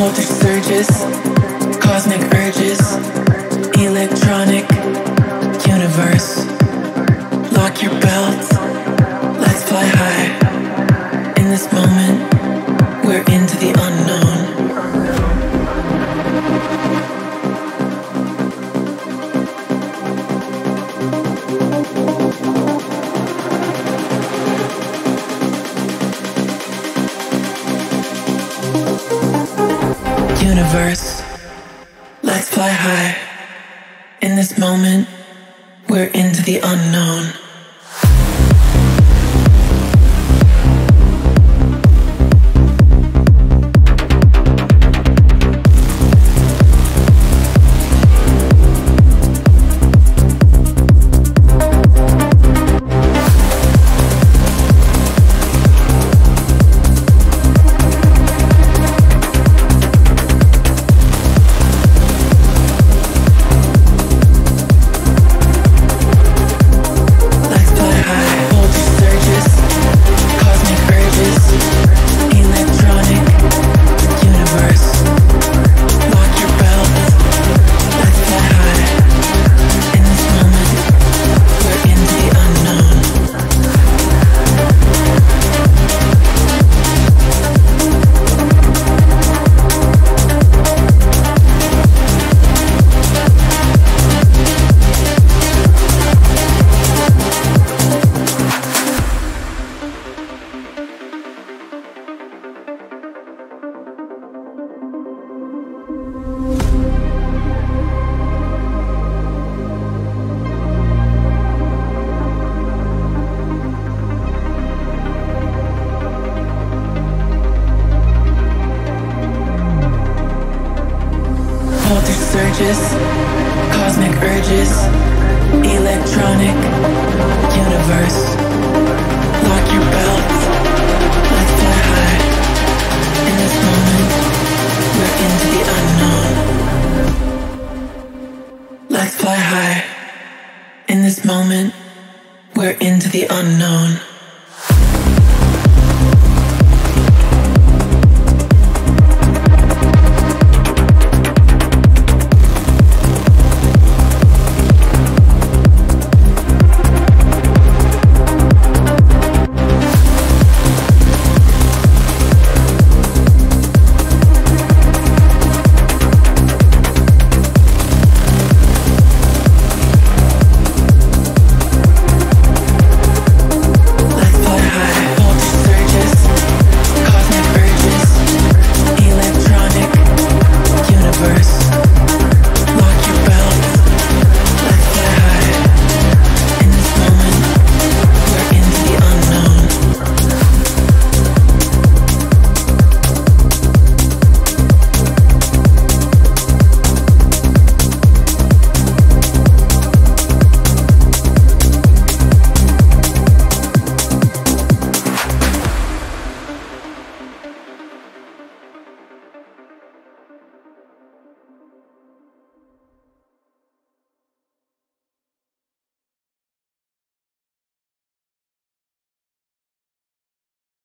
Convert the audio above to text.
Voltage surges, cosmic urges, Universe, let's fly high. In this moment, we're into the unknown. Voltage cosmic urges, electronic universe. Lock your belts, let's fly high. In this moment, we're into the unknown. Let's fly high. In this moment, we're into the unknown.